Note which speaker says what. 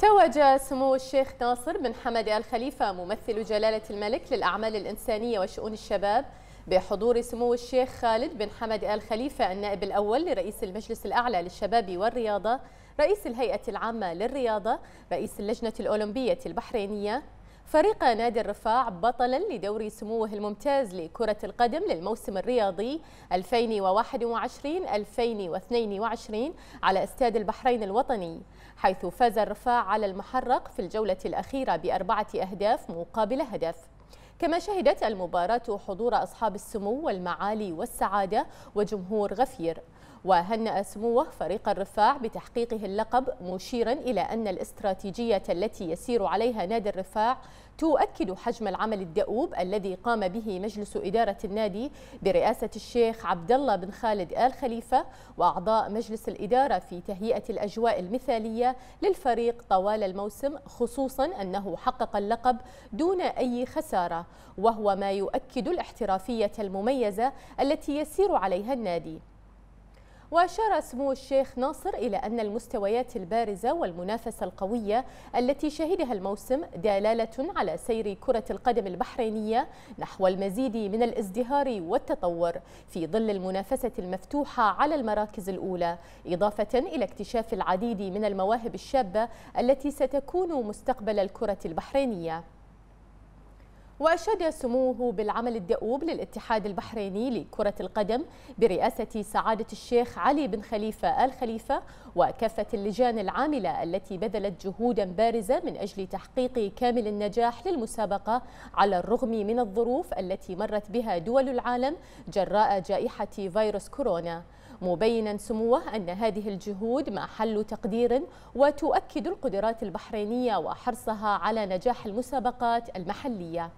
Speaker 1: توج سمو الشيخ ناصر بن حمد آل خليفة ممثل جلالة الملك للأعمال الإنسانية وشؤون الشباب بحضور سمو الشيخ خالد بن حمد آل خليفة النائب الأول لرئيس المجلس الأعلى للشباب والرياضة رئيس الهيئة العامة للرياضة رئيس اللجنة الأولمبية البحرينية فريق نادي الرفاع بطلا لدوري سموه الممتاز لكرة القدم للموسم الرياضي 2021-2022 على استاد البحرين الوطني حيث فاز الرفاع على المحرق في الجولة الأخيرة بأربعة أهداف مقابل هدف. كما شهدت المباراة حضور أصحاب السمو والمعالي والسعادة وجمهور غفير. وهنأ سموه فريق الرفاع بتحقيقه اللقب مشيرا إلى أن الاستراتيجية التي يسير عليها نادي الرفاع تؤكد حجم العمل الدؤوب الذي قام به مجلس إدارة النادي برئاسة الشيخ عبد الله بن خالد آل خليفة وأعضاء مجلس الإدارة في تهيئة الأجواء المثالية للفريق طوال الموسم خصوصا أنه حقق اللقب دون أي خسارة وهو ما يؤكد الاحترافية المميزة التي يسير عليها النادي. وأشار سمو الشيخ ناصر إلى أن المستويات البارزة والمنافسة القوية التي شهدها الموسم دلالة على سير كرة القدم البحرينية نحو المزيد من الازدهار والتطور في ظل المنافسة المفتوحة على المراكز الأولى إضافة إلى اكتشاف العديد من المواهب الشابة التي ستكون مستقبل الكرة البحرينية. وأشاد سموه بالعمل الدؤوب للاتحاد البحريني لكرة القدم برئاسة سعادة الشيخ علي بن خليفة آل خليفة وكافة اللجان العاملة التي بذلت جهودا بارزة من أجل تحقيق كامل النجاح للمسابقة على الرغم من الظروف التي مرت بها دول العالم جراء جائحة فيروس كورونا. مبينا سموه أن هذه الجهود محل تقدير وتؤكد القدرات البحرينية وحرصها على نجاح المسابقات المحلية.